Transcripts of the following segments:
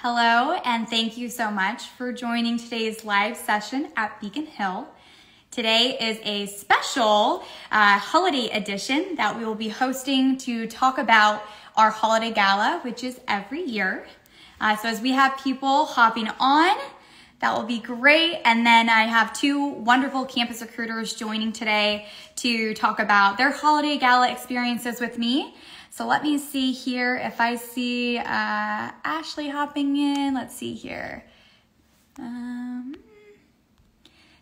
Hello, and thank you so much for joining today's live session at Beacon Hill. Today is a special uh, holiday edition that we will be hosting to talk about our holiday gala, which is every year. Uh, so as we have people hopping on, that will be great. And then I have two wonderful campus recruiters joining today to talk about their holiday gala experiences with me. So let me see here if I see uh, Ashley hopping in. Let's see here. Um,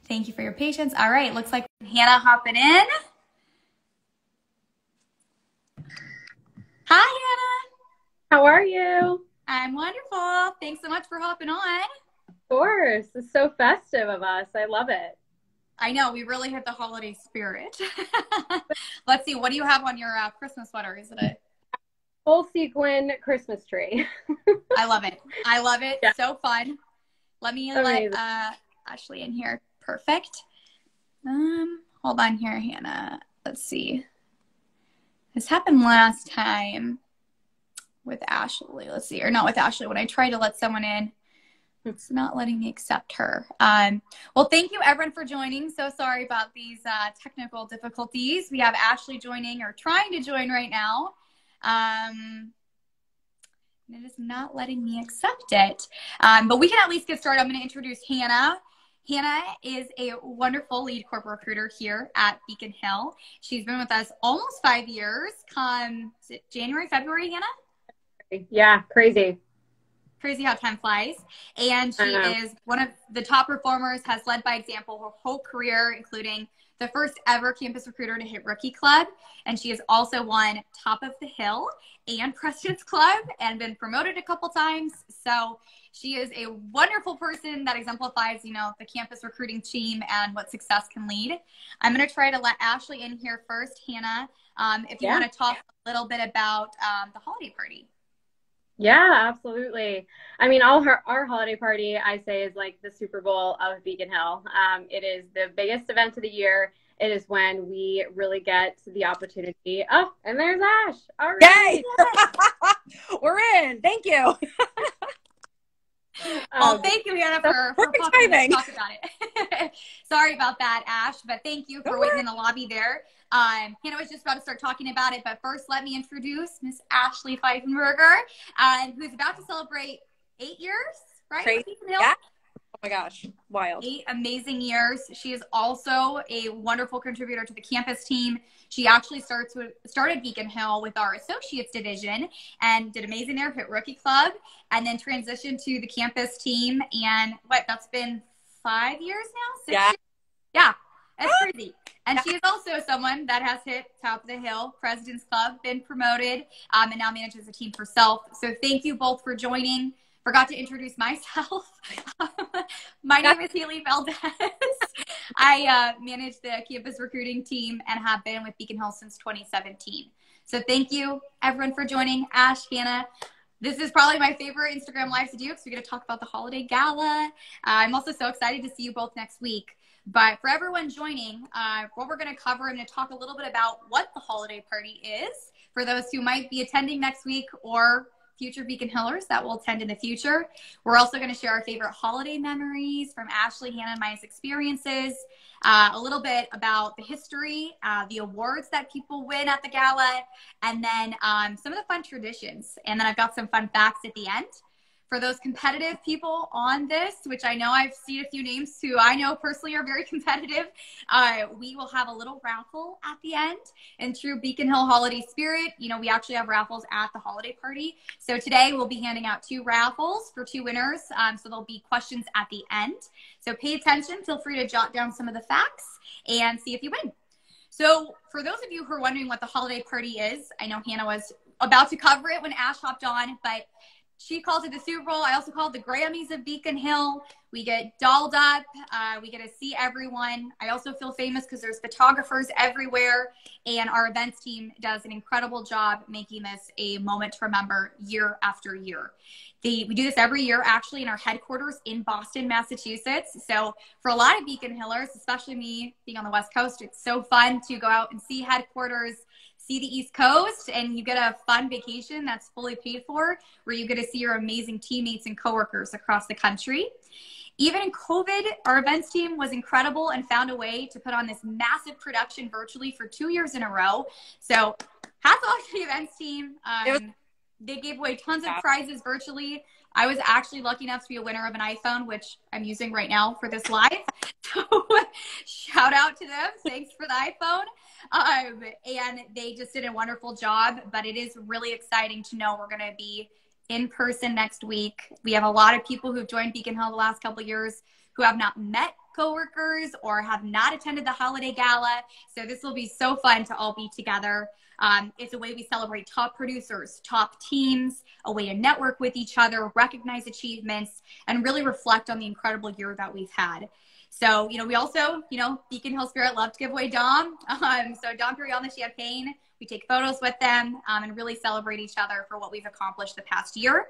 thank you for your patience. All right, looks like Hannah hopping in. Hi, Hannah. How are you? I'm wonderful. Thanks so much for hopping on. Of course. It's so festive of us. I love it. I know we really hit the holiday spirit. Let's see. What do you have on your uh, Christmas sweater? Is it a full sequin Christmas tree? I love it. I love it. Yeah. So fun. Let me Amazing. let uh, Ashley in here. Perfect. Um, hold on here, Hannah. Let's see. This happened last time with Ashley. Let's see, or not with Ashley. When I tried to let someone in, it's not letting me accept her. Um, well, thank you everyone for joining. So sorry about these uh, technical difficulties. We have Ashley joining or trying to join right now. Um, it is not letting me accept it. Um, but we can at least get started. I'm going to introduce Hannah. Hannah is a wonderful lead corporate recruiter here at Beacon Hill. She's been with us almost five years. Come January, February, Hannah? Yeah, crazy crazy how time flies. And she is one of the top performers, has led by example her whole career, including the first ever campus recruiter to hit Rookie Club. And she has also won Top of the Hill and President's Club and been promoted a couple times. So she is a wonderful person that exemplifies, you know, the campus recruiting team and what success can lead. I'm going to try to let Ashley in here first. Hannah, um, if you yeah. want to talk a little bit about um, the holiday party. Yeah, absolutely. I mean, all her our holiday party, I say, is like the Super Bowl of Beacon Hill. Um, it is the biggest event of the year. It is when we really get the opportunity. Oh, and there's Ash. All right. Yay! We're in. Thank you. um, well, thank you, Hannah, for, for timing. talk about it. Sorry about that, Ash, but thank you for waiting in the lobby there. Um, Hannah was just about to start talking about it, but first, let me introduce Miss Ashley Pfeifenberger, uh, who's about to celebrate eight years, right? Crazy. Yeah. Oh my gosh, wild. Eight amazing years. She is also a wonderful contributor to the campus team. She actually starts with started Beacon Hill with our associates division and did amazing there, hit rookie club, and then transitioned to the campus team. And what that's been five years now? Six yeah. Years? Yeah. That's crazy. And she is also someone that has hit top of the hill, President's Club, been promoted, um, and now manages a team herself. So thank you both for joining. Forgot to introduce myself. My name is Haley Valdez. I uh, manage the campus recruiting team and have been with Beacon Hill since 2017. So thank you everyone for joining. Ash, Hannah, this is probably my favorite Instagram live to do because we're going to talk about the holiday gala. Uh, I'm also so excited to see you both next week. But for everyone joining, uh, what we're going to cover, I'm going to talk a little bit about what the holiday party is for those who might be attending next week or future Beacon Hillers that will attend in the future. We're also going to share our favorite holiday memories from Ashley, Hannah, and my experiences, uh, a little bit about the history, uh, the awards that people win at the gala, and then um, some of the fun traditions. And then I've got some fun facts at the end for those competitive people on this, which I know I've seen a few names who I know personally are very competitive, uh, we will have a little raffle at the end. And true Beacon Hill holiday spirit, you know, we actually have raffles at the holiday party. So today we'll be handing out two raffles for two winners. Um, so there'll be questions at the end. So pay attention. Feel free to jot down some of the facts and see if you win. So, for those of you who are wondering what the holiday party is, I know Hannah was about to cover it when Ash hopped on, but she calls it the Super Bowl. I also call it the Grammys of Beacon Hill. We get dolled up. Uh, we get to see everyone. I also feel famous because there's photographers everywhere, and our events team does an incredible job making this a moment to remember year after year. The, we do this every year, actually, in our headquarters in Boston, Massachusetts. So for a lot of Beacon Hillers, especially me being on the West Coast, it's so fun to go out and see headquarters see the East Coast and you get a fun vacation that's fully paid for where you get to see your amazing teammates and coworkers across the country. Even in COVID, our events team was incredible and found a way to put on this massive production virtually for two years in a row. So, hats off to the events team. Um, they gave away tons of prizes virtually. I was actually lucky enough to be a winner of an iPhone, which I'm using right now for this live. So shout out to them. Thanks for the iPhone. Um, and they just did a wonderful job. But it is really exciting to know we're going to be in person next week. We have a lot of people who've joined Beacon Hill the last couple years who have not met coworkers or have not attended the holiday gala. So this will be so fun to all be together. Um, it's a way we celebrate top producers, top teams, a way to network with each other, recognize achievements, and really reflect on the incredible year that we've had. So, you know, we also, you know, Beacon Hill Spirit love to give away Dom. Um, so Dom Perignon the champagne. We take photos with them um, and really celebrate each other for what we've accomplished the past year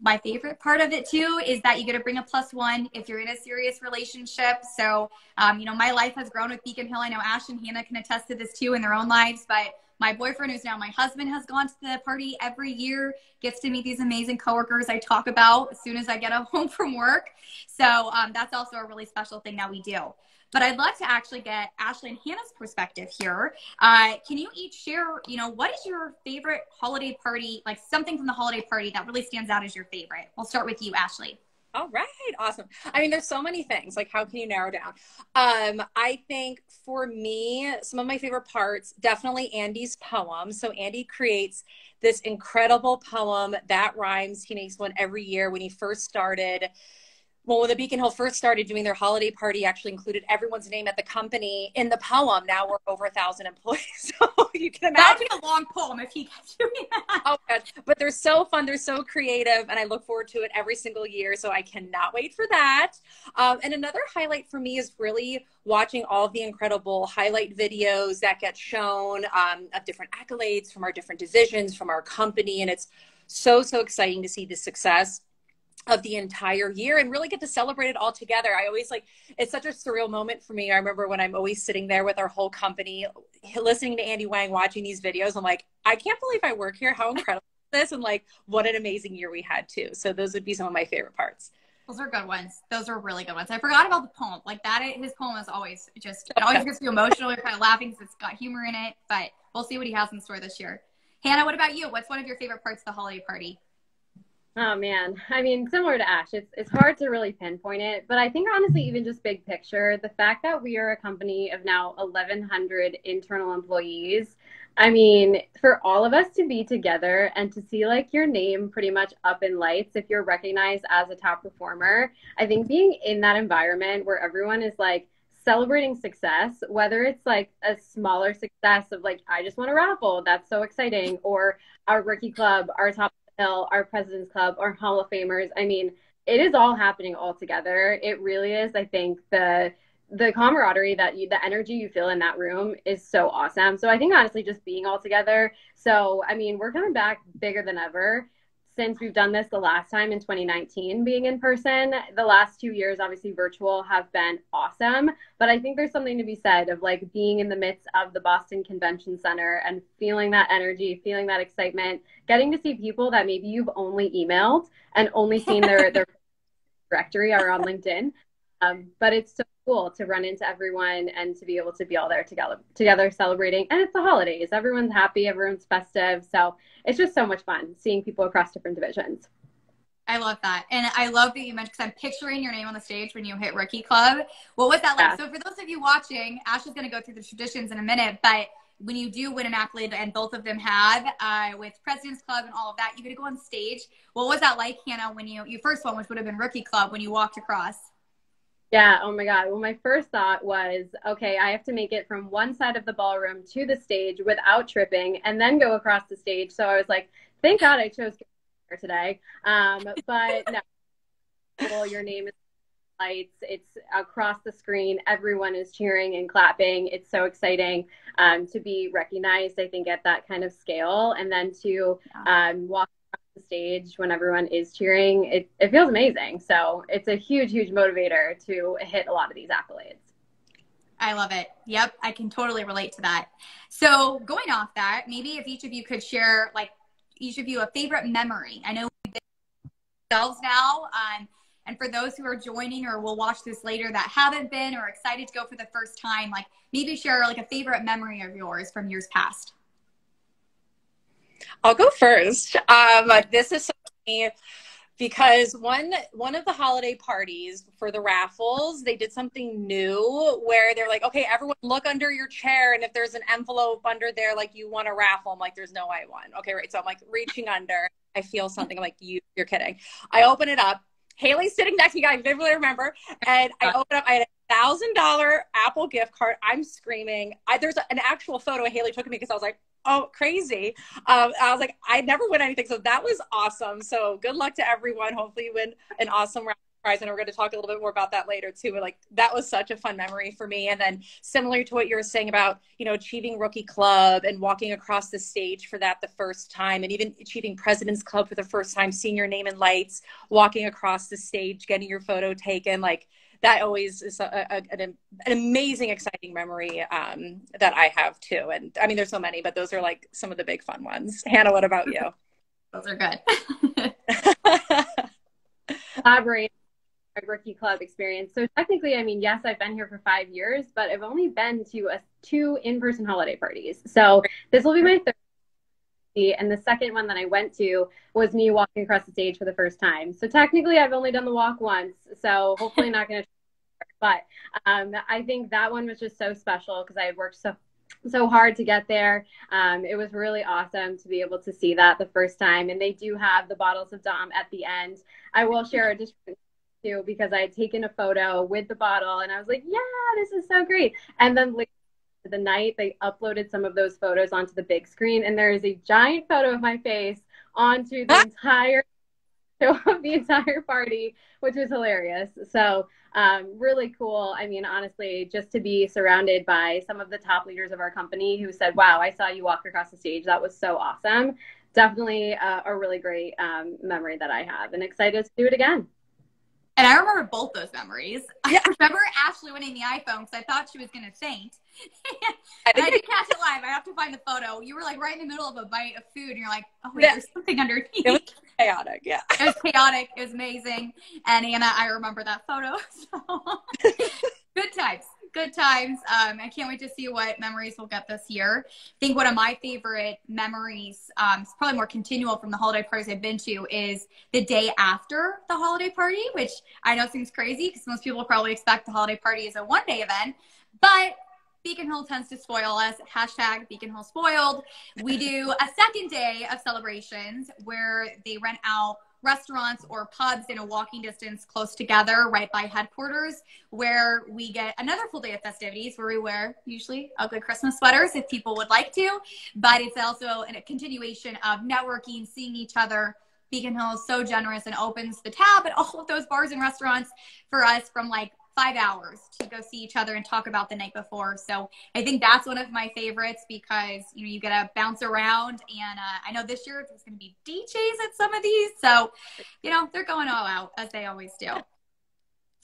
my favorite part of it too is that you get to bring a plus one if you're in a serious relationship. So, um, you know, my life has grown with Beacon Hill. I know Ash and Hannah can attest to this too in their own lives, but my boyfriend, who's now my husband, has gone to the party every year, gets to meet these amazing coworkers I talk about as soon as I get home from work. So um, that's also a really special thing that we do. But I'd love to actually get Ashley and Hannah's perspective here. Uh, can you each share, you know, what is your favorite holiday party, like something from the holiday party that really stands out as your favorite? We'll start with you, Ashley. All right, awesome. I mean, there's so many things. Like, how can you narrow down? Um, I think for me, some of my favorite parts, definitely Andy's poem. So Andy creates this incredible poem that rhymes. He makes one every year. When he first started, well, when the Beacon Hill first started doing their holiday party, actually included everyone's name at the company in the poem. Now we're over a thousand employees, so you can imagine. That'd be a long poem if he kept doing that. Oh, God. but they're so fun. They're so creative, and I look forward to it every single year. So I cannot wait for that. Um, and another highlight for me is really watching all the incredible highlight videos that get shown um, of different accolades from our different divisions, from our company, and it's so so exciting to see the success of the entire year and really get to celebrate it all together. I always like it's such a surreal moment for me. I remember when I'm always sitting there with our whole company listening to Andy Wang watching these videos. I'm like, I can't believe I work here. How incredible this and like what an amazing year we had too. So those would be some of my favorite parts. Those are good ones. Those are really good ones. I forgot about the poem. Like that, his poem is always just, it always gets you emotional. You're kind of laughing because it's got humor in it, but we'll see what he has in store this year. Hannah, what about you? What's one of your favorite parts of the holiday party? Oh man, I mean, similar to Ash, it's it's hard to really pinpoint it, but I think honestly, even just big picture, the fact that we are a company of now 1,100 internal employees, I mean, for all of us to be together and to see like your name pretty much up in lights if you're recognized as a top performer, I think being in that environment where everyone is like celebrating success, whether it's like a smaller success of like I just won a raffle, that's so exciting, or our rookie club, our top Hill, our President's Club, our Hall of Famers. I mean, it is all happening all together. It really is. I think the the camaraderie that you, the energy you feel in that room is so awesome. So I think honestly, just being all together. So I mean, we're coming back bigger than ever since we've done this the last time in 2019 being in person the last two years obviously virtual have been awesome. But i think there's something to be said of like being in the midst of the boston convention center and feeling that energy feeling that excitement getting to see people that maybe you've only emailed and only seen their their directory or on linkedin. Um, but it's so cool to run into everyone and to be able to be all there together together celebrating and it's the holidays everyone's happy everyone's festive so it's just so much fun seeing people across different divisions I love that. And I love that you mentioned because I'm picturing your name on the stage when you hit Rookie Club. What was that like? Yeah. So, for those of you watching, Ash is going to go through the traditions in a minute, but when you do win an accolade, and both of them have uh, with President's Club and all of that, you get to go on stage. What was that like, Hannah, when you, your first one, which would have been Rookie Club, when you walked across? Yeah. Oh my God. Well, my first thought was, okay, I have to make it from one side of the ballroom to the stage without tripping and then go across the stage. So I was like, thank God I chose today. Um, but no, your name is lights. It's across the screen. Everyone is cheering and clapping. It's so exciting um, to be recognized, I think, at that kind of scale. And then to um, walk the stage when everyone is cheering, it, it feels amazing. So it's a huge, huge motivator to hit a lot of these accolades. I love it. Yep, I can totally relate to that. So, going off that, maybe if each of you could share, like, each of you a favorite memory. I know ourselves now, um, and for those who are joining or will watch this later that haven't been or excited to go for the first time, like, maybe share like a favorite memory of yours from years past. I'll go first. Um, this is so funny because one one of the holiday parties for the raffles they did something new where they're like okay everyone look under your chair. And if there's an envelope under there like you want a raffle i'm like there's no i won okay right. So i'm like reaching under. I feel something I'm like you you're kidding. I open it up. Haley's sitting next to me i vividly remember. And i open up i had a thousand dollar apple gift card. I'm screaming. I, there's an actual photo haley took of me because i was like oh crazy. Um, i was like i never win anything. So that was awesome. So good luck to everyone. Hopefully you win an awesome prize and we're going to talk a little bit more about that later too. But like that was such a fun memory for me. And then similar to what you were saying about you know achieving rookie club and walking across the stage for that the first time and even achieving president's club for the first time seeing your name in lights walking across the stage getting your photo taken like that always is a, a, an, an, amazing, exciting memory um, that I have too. And I mean, there's so many, but those are like some of the big fun ones. Hannah, what about you? those are good. Elaborate rookie club experience. So technically, I mean, yes, I've been here for five years, but I've only been to a, two in-person holiday parties. So this will be my third. And the second one that I went to was me walking across the stage for the first time. So technically, I've only done the walk once. So hopefully, not going to but um, I think that one was just so special because I had worked so so hard to get there. Um, it was really awesome to be able to see that the first time. And they do have the bottles of Dom at the end. I will share a just too because I had taken a photo with the bottle and I was like, yeah, this is so great. And then later the night they uploaded some of those photos onto the big screen and there is a giant photo of my face onto the entire of the entire party, which was hilarious. So um, really cool. I mean, honestly, just to be surrounded by some of the top leaders of our company who said, "Wow, I saw you walk across the stage. That was so awesome." Definitely uh, a really great um, memory that I have, and excited to do it again. And I remember both those memories. I remember Ashley winning the iPhone because I thought she was going to faint. I, I didn't catch it live. I have to find the photo. You were like right in the middle of a bite of food, and you're like, "Oh wait, yeah. there's something underneath." Chaotic. Yeah, it was chaotic. It was amazing. And Hannah, I remember that photo. So good times good times. Um, I can't wait to see what memories we'll get this year. I think one of my favorite memories, um, it's probably more continual from the holiday parties I've been to, is the day after the holiday party, which I know seems crazy because most people probably expect the holiday party is a one day event. But Beacon Hill tends to spoil us. Hashtag Beacon Hill spoiled. We do a second day of celebrations where they rent out restaurants or pubs in a walking distance close together right by headquarters where we get another full day of festivities where we wear usually ugly christmas sweaters if people would like to but it's also a continuation of networking seeing each other beacon hill is so generous and opens the tab at all of those bars and restaurants for us from like five hours to go see each other and talk about the night before. So I think that's one of my favorites because you know you get to bounce around, and uh, I know this year there's going to be DJs at some of these, so you know they're going all out as they always do.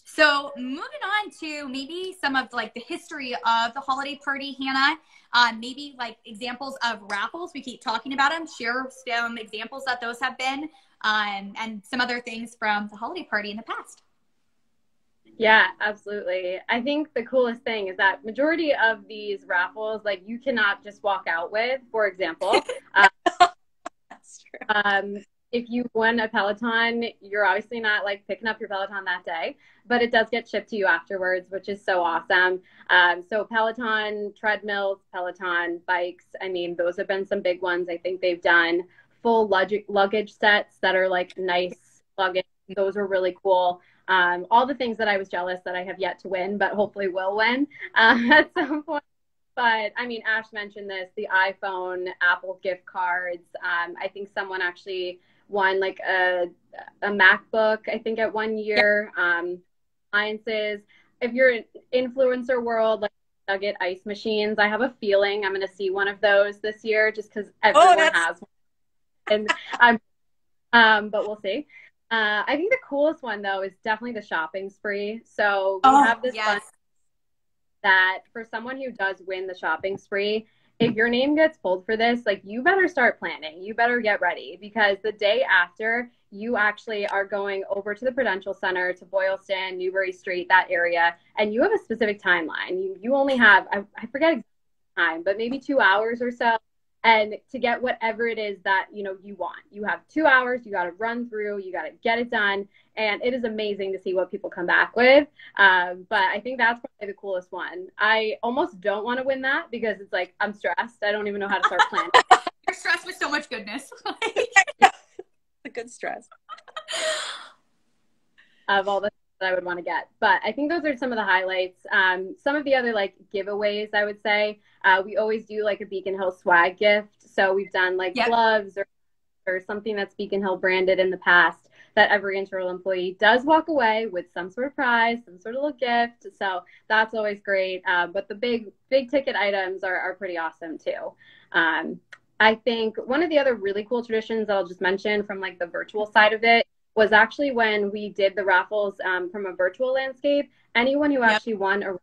So moving on to maybe some of like the history of the holiday party, Hannah. Uh, maybe like examples of raffles. We keep talking about them. Share some examples that those have been, um, and some other things from the holiday party in the past. Yeah, absolutely. I think the coolest thing is that majority of these raffles, like you cannot just walk out with. For example, um, That's true. Um, if you won a Peloton, you're obviously not like picking up your Peloton that day, but it does get shipped to you afterwards, which is so awesome. Um, so Peloton treadmills, Peloton bikes. I mean, those have been some big ones. I think they've done full luggage, luggage sets that are like nice luggage. Those were really cool um, all the things that I was jealous that I have yet to win, but hopefully will win uh, at some point. But I mean, Ash mentioned this the iPhone, Apple gift cards. Um, I think someone actually won like a, a MacBook, I think, at one year. Um, appliances. If you're in influencer world, like Nugget ice machines, I have a feeling I'm going to see one of those this year just because oh, everyone oh, has one. And I'm, um, but we'll see. Uh, I think the coolest one though is definitely the shopping spree. So we oh, have this yes. that for someone who does win the shopping spree, if your name gets pulled for this, like you better start planning. You better get ready because the day after, you actually are going over to the Prudential Center to Boylston, Newbury Street, that area, and you have a specific timeline. You you only have I, I forget time, but maybe two hours or so and to get whatever it is that you know you want. You have two hours you got to run through you got to get it done and it is amazing to see what people come back with. Um, but i think that's probably the coolest one. I almost don't want to win that because it's like i'm stressed. I don't even know how to start planning. You're stressed with so much goodness. A good stress. Of all the that I would want to get. But I think those are some of the highlights. Um, some of the other like giveaways, I would say, uh, we always do like a Beacon Hill swag gift. So we've done like yep. gloves or, or something that's Beacon Hill branded in the past that every internal employee does walk away with some sort of prize, some sort of little gift. So that's always great. Uh, but the big, big ticket items are, are pretty awesome too. Um, I think one of the other really cool traditions that I'll just mention from like the virtual side of it was actually when we did the raffles um, from a virtual landscape. Anyone who yep. actually won a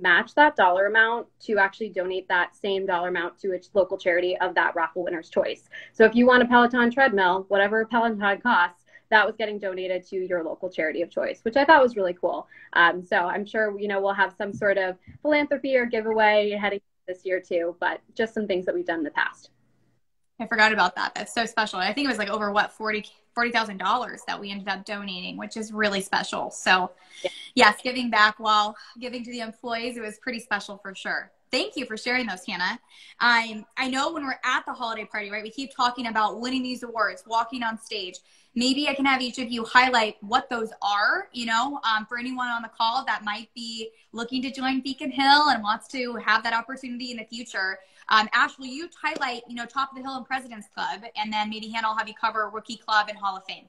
match that dollar amount to actually donate that same dollar amount to its local charity of that raffle winner's choice. So if you want a Peloton treadmill, whatever a Peloton costs, that was getting donated to your local charity of choice, which I thought was really cool. Um, so I'm sure you know we'll have some sort of philanthropy or giveaway heading this year too, but just some things that we've done in the past. I forgot about that. That's so special. I think it was like over what 40 $40,000 that we ended up donating, which is really special. So, yeah. yes, giving back while giving to the employees, it was pretty special for sure. Thank you for sharing those, Hannah. Um, I know when we're at the holiday party, right, we keep talking about winning these awards, walking on stage. Maybe I can have each of you highlight what those are, you know, um, for anyone on the call that might be looking to join Beacon Hill and wants to have that opportunity in the future. Um, Ash, will you highlight, you know, Top of the Hill and President's Club, and then maybe Hannah will have you cover Rookie Club and Hall of Fame.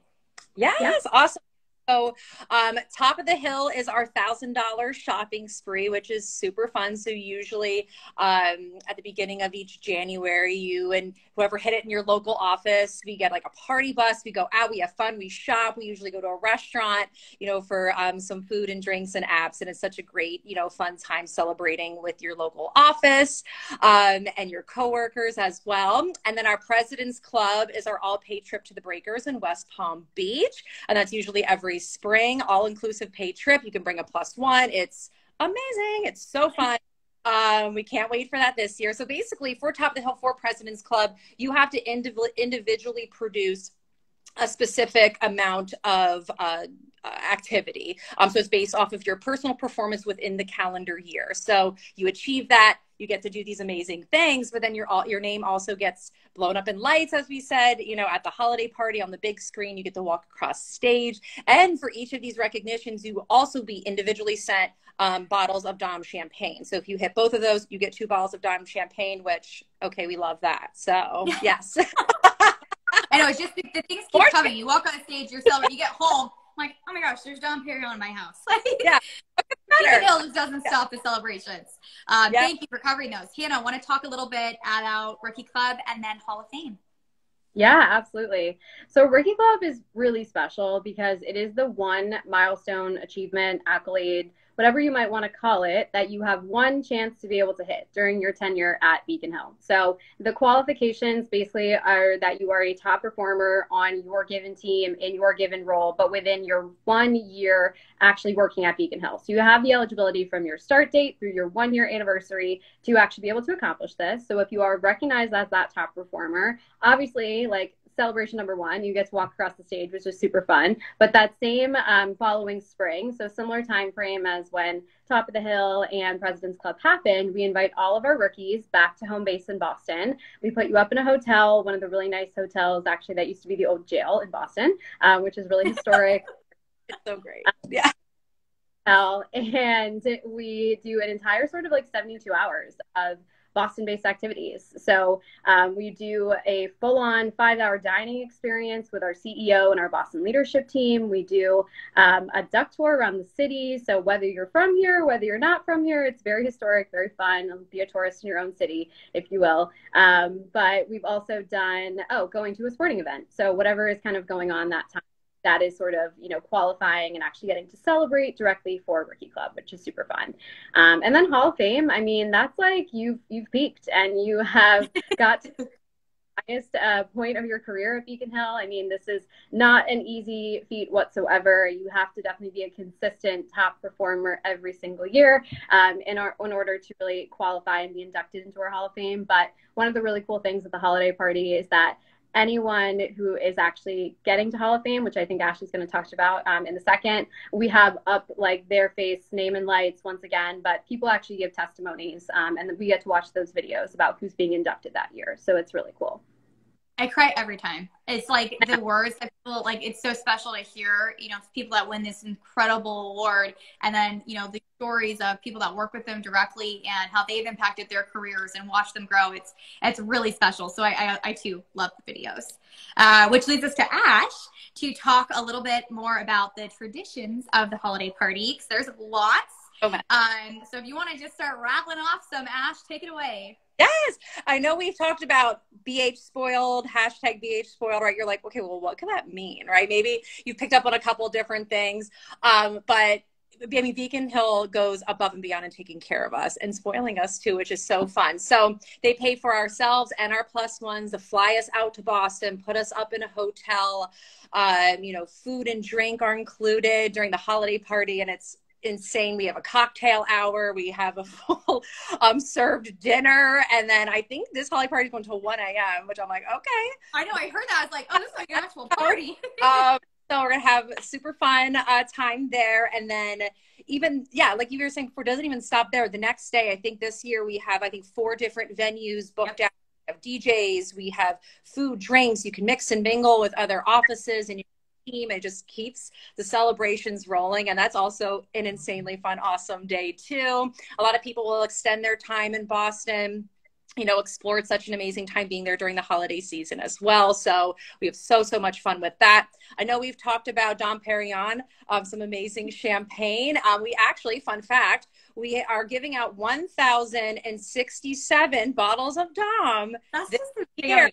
Yes, yes. awesome. So, um, top of the hill is our thousand dollar shopping spree, which is super fun. So, usually um, at the beginning of each January, you and whoever hit it in your local office, we get like a party bus. We go out, we have fun, we shop. We usually go to a restaurant, you know, for um, some food and drinks and apps. And it's such a great, you know, fun time celebrating with your local office um, and your coworkers as well. And then our President's Club is our all paid trip to the Breakers in West Palm Beach. And that's usually every spring all inclusive paid trip. You can bring a plus one. It's amazing. It's so fun. Um, we can't wait for that this year. So basically, for Top of the Hill for President's Club, you have to indiv- individually produce a specific amount of uh, activity. Um, so it's based off of your personal performance within the calendar year. So you achieve that, you get to do these amazing things, but then your your name also gets blown up in lights, as we said. You know, at the holiday party on the big screen, you get to walk across stage. And for each of these recognitions, you will also be individually sent um, bottles of Dom champagne. So if you hit both of those, you get two bottles of Dom champagne, which okay, we love that. So yes. I know it's just the, the things keep coming. You walk on stage, you're celebrating, you get home, I'm like, oh my gosh, there's Dom Perignon in my house. Like, yeah. Hill just doesn't yeah. stop the celebrations. Um, yep. Thank you for covering those. Hannah, I want to talk a little bit about Rookie Club and then Hall of Fame. Yeah, absolutely. So Rookie Club is really special because it is the one milestone achievement accolade whatever you might want to call it, that you have one chance to be able to hit during your tenure at Beacon Hill. So the qualifications basically are that you are a top performer on your given team in your given role, but within your one year actually working at Beacon Hill. So you have the eligibility from your start date through your one year anniversary to actually be able to accomplish this. So if you are recognized as that top performer, obviously, like celebration number one, you get to walk across the stage, which is super fun. But that same um, following spring, so similar time frame as when Top of the Hill and President's Club happened, we invite all of our rookies back to home base in Boston. We put you up in a hotel, one of the really nice hotels actually that used to be the old jail in Boston, um, which is really historic. it's so great. Yeah. And we do an entire sort of like 72 hours of Boston based activities. So um, we do a full on five hour dining experience with our CEO and our Boston leadership team. We do um, a duck tour around the city. So whether you're from here, whether you're not from here, it's very historic, very fun. Be a tourist in your own city, if you will. Um, but we've also done, oh, going to a sporting event. So whatever is kind of going on that time that is sort of you know qualifying and actually getting to celebrate directly for rookie club which is super fun. Um, and then hall of fame i mean that's like you've you've peaked and you have got to the highest uh, point of your career at beacon hill. I mean this is not an easy feat whatsoever. You have to definitely be a consistent top performer every single year um, in, our, in order to really qualify and be inducted into our hall of fame. But one of the really cool things at the holiday party is that anyone who is actually getting to Hall of Fame, which I think Ashley's going to talk about um, in a second, we have up like their face name and lights once again, but people actually give testimonies um, and we get to watch those videos about who's being inducted that year. So it's really cool. I cry every time. It's like the words I feel like it's so special to hear, you know, people that win this incredible award and then, you know, the stories of people that work with them directly and how they've impacted their careers and watch them grow. It's it's really special. So I I, I too love the videos. Uh, which leads us to Ash to talk a little bit more about the traditions of the holiday party because there's lots. Okay. Um, so if you want to just start rattling off some, Ash, take it away. Yes, I know we've talked about BH spoiled, hashtag BH spoiled, right? You're like, okay, well, what can that mean, right? Maybe you've picked up on a couple different things, um, but I mean, Beacon Hill goes above and beyond in taking care of us and spoiling us too, which is so fun. So they pay for ourselves and our plus ones to fly us out to Boston, put us up in a hotel. Um, you know, food and drink are included during the holiday party, and it's insane. We have a cocktail hour, we have a full um, served dinner, and then I think this holiday party is going until 1 a.m., which I'm like, okay. I know, I heard that. I was like, oh, this is like an actual party. um, so we're gonna have super fun uh, time there, and then even yeah, like you were saying before, doesn't even stop there. The next day, I think this year we have I think four different venues booked yep. out. We have DJs, we have food, drinks. You can mix and mingle with other offices, and you team. It just keeps the celebrations rolling. And that's also an insanely fun, awesome day, too. A lot of people will extend their time in Boston you know, explored such an amazing time being there during the holiday season as well. So we have so, so much fun with that. I know we've talked about Dom Perignon, um, some amazing champagne. Um, we actually, fun fact, we are giving out 1,067 bottles of Dom That's this year.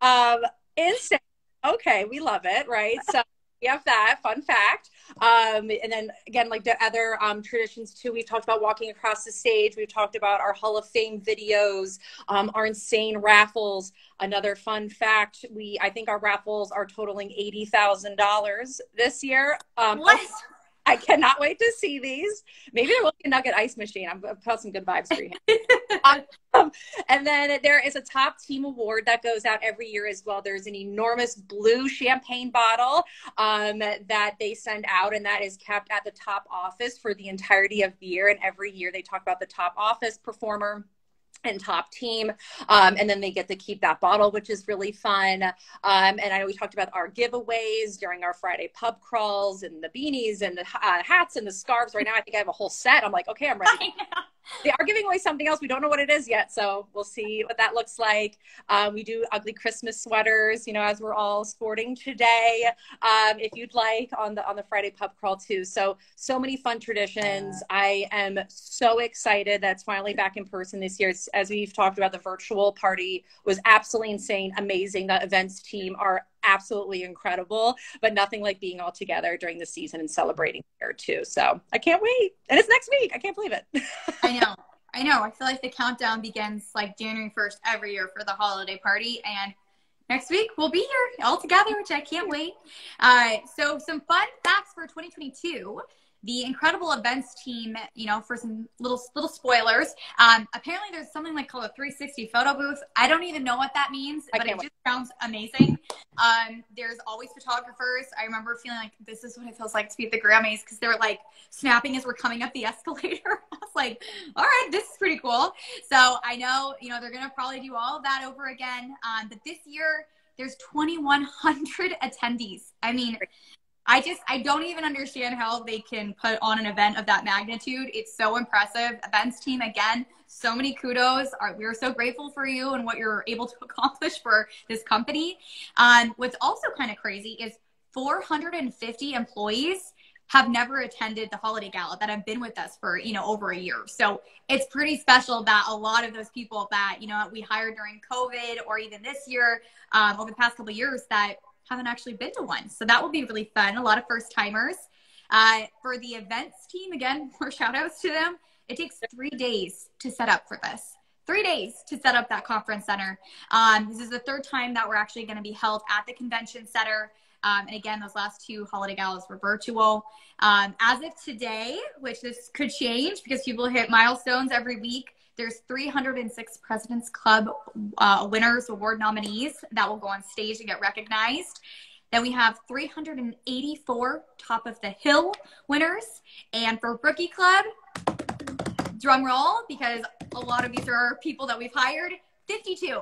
Um, instant Okay, we love it, right? So we have that fun fact. Um, and then again, like the other um, traditions too, we've talked about walking across the stage. We've talked about our Hall of Fame videos, um, our insane raffles. Another fun fact: we I think our raffles are totaling eighty thousand dollars this year. Um, what? I cannot wait to see these. Maybe there will be a nugget ice machine. I'm put some good vibes for you. um, and then there is a top team award that goes out every year as well. There's an enormous blue champagne bottle um, that they send out, and that is kept at the top office for the entirety of the year. And every year they talk about the top office performer and top team. Um, and then they get to keep that bottle, which is really fun. Um, and I know we talked about our giveaways during our Friday pub crawls and the beanies and the uh, hats and the scarves. Right now, I think I have a whole set. I'm like, okay, I'm ready they are giving away something else. We don't know what it is yet, so we'll see what that looks like. Um, we do ugly Christmas sweaters, you know, as we're all sporting today. Um, if you'd like on the on the Friday pub crawl too. So so many fun traditions. I am so excited that's finally back in person this year. As we've talked about, the virtual party was absolutely insane, amazing. The events team are absolutely incredible, but nothing like being all together during the season and celebrating here too. So I can't wait. And it's next week. I can't believe it. I know. I know. I feel like the countdown begins like January 1st every year for the holiday party. And next week we'll be here all together, which I can't wait. Uh, so some fun facts for 2022 the incredible events team, you know, for some little little spoilers. Um, apparently, there's something like called a 360 photo booth. I don't even know what that means, but it wait. just sounds amazing. Um, there's always photographers. I remember feeling like this is what it feels like to be at the Grammys because they were like snapping as we're coming up the escalator. I was like, all right, this is pretty cool. So I know, you know, they're gonna probably do all of that over again. Um, but this year there's 2100 attendees i mean I just I don't even understand how they can put on an event of that magnitude. It's so impressive. Events team again, so many kudos. We're so grateful for you and what you're able to accomplish for this company. Um, what's also kind of crazy is 450 employees have never attended the holiday gala that have been with us for you know over a year so it's pretty special that a lot of those people that you know we hired during covid or even this year um, over the past couple years that haven't actually been to one. So that will be really fun. A lot of first timers. Uh, for the events team, again, more shout outs to them. It takes three days to set up for this. Three days to set up that conference center. Um, this is the third time that we're actually going to be held at the convention center. Um, and again, those last two holiday galas were virtual. Um, as of today, which this could change because people hit milestones every week, there's 306 President's Club uh, winners, award nominees that will go on stage and get recognized. Then we have 384 Top of the Hill winners. And for Rookie Club, drum roll, because a lot of these are people that we've hired, 52.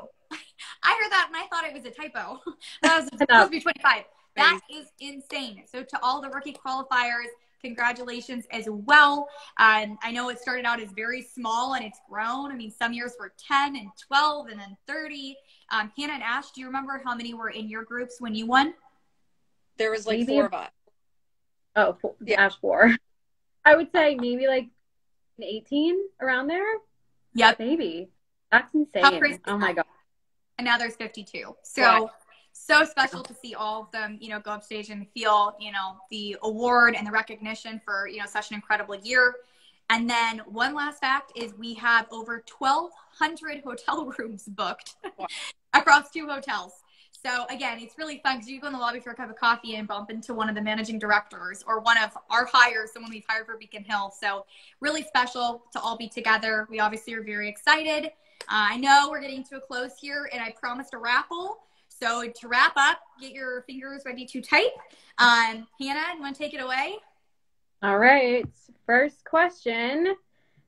I heard that and I thought it was a typo. that was supposed to be 25. That is insane. So to all the rookie qualifiers, congratulations as well. Um, I know it started out as very small and it's grown. I mean, some years were 10 and 12 and then 30. Um, Hannah and Ash, do you remember how many were in your groups when you won? There was like maybe, four of us. Oh, four, yeah. Ash four. I would say maybe like 18 around there. Yep. Maybe. That's insane. Oh my God. And now there's 52. So so special to see all of them, you know, go up stage and feel, you know, the award and the recognition for, you know, such an incredible year. And then one last fact is we have over 1,200 hotel rooms booked wow. across two hotels. So again, it's really fun because you go in the lobby for a cup of coffee and bump into one of the managing directors or one of our hires, someone we've hired for Beacon Hill. So really special to all be together. We obviously are very excited. Uh, I know we're getting to a close here, and I promised a raffle. So to wrap up, get your fingers ready to type. Um, Hannah, you want to take it away? All right. First question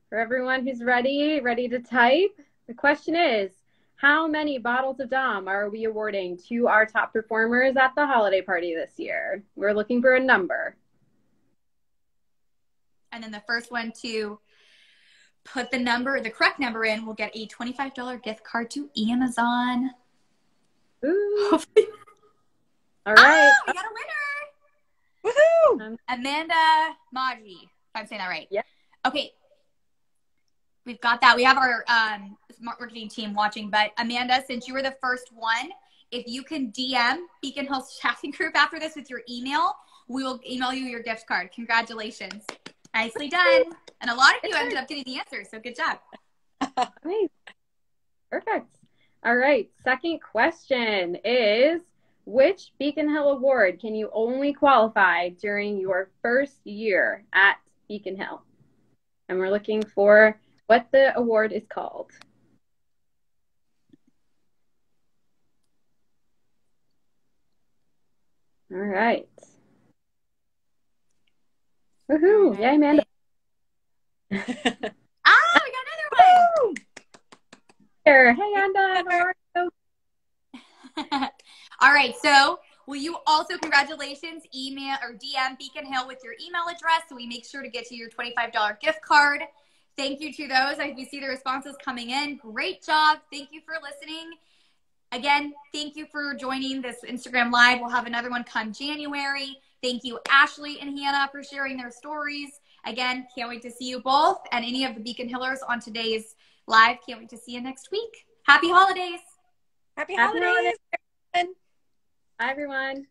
for everyone who's ready, ready to type. The question is, how many bottles of Dom are we awarding to our top performers at the holiday party this year? We're looking for a number. And then the first one to put the number, the correct number in, will get a $25 gift card to Amazon. Ooh. All right. Oh, we got a winner. Woohoo! Um, Amanda Maji. If I'm saying that right. Yeah. Okay. We've got that. We have our um, smart marketing team watching, but Amanda, since you were the first one, if you can DM Beacon Hills Staffing Group after this with your email, we will email you your gift card. Congratulations. Nicely done. And a lot of you ended up getting the answer, so good job. Nice. Perfect. All right. Second question is which Beacon Hill Award can you only qualify during your first year at Beacon Hill? And we're looking for what the award is called. All right. Woohoo! Yay, Amanda. ah, we got another one. Hey, Anda, how are you? All right, so will you also, congratulations, email or DM Beacon Hill with your email address so we make sure to get to your $25 gift card. Thank you to those. I we see the responses coming in. Great job. Thank you for listening. Again, thank you for joining this Instagram Live. We'll have another one come January. Thank you, Ashley and Hannah, for sharing their stories. Again, can't wait to see you both and any of the Beacon Hillers on today's live. Can't wait to see you next week. Happy holidays. Happy, Happy holidays. holidays. Bye, everyone.